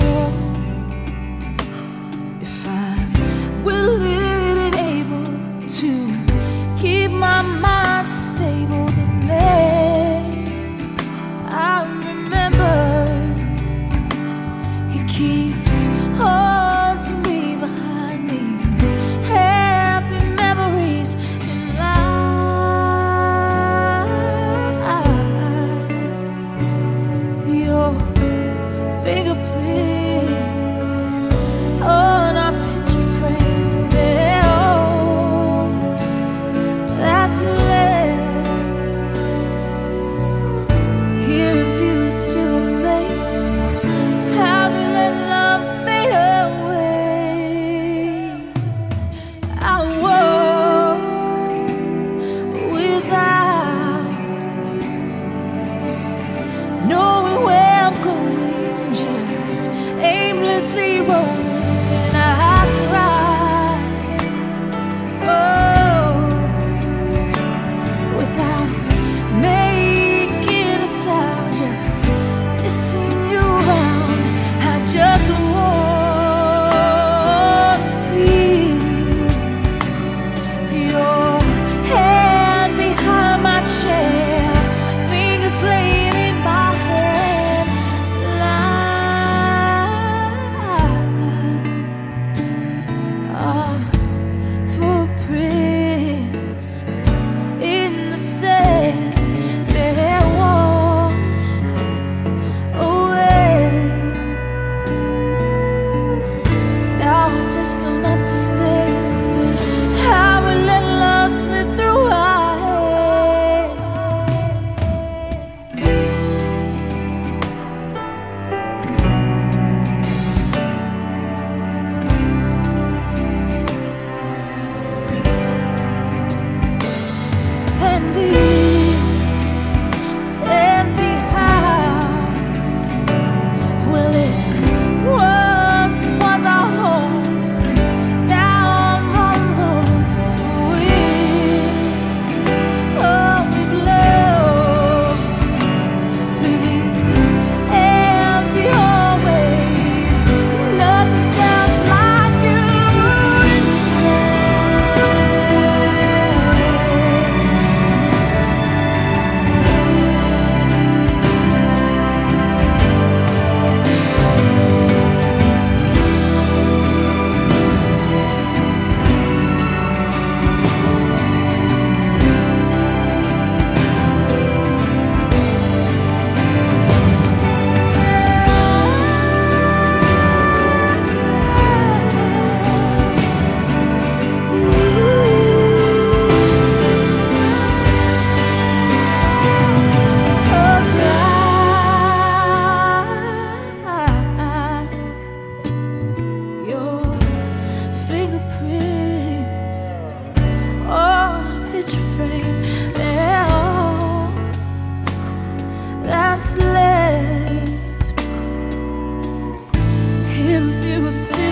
多 I'm going, just aimlessly rolling, still.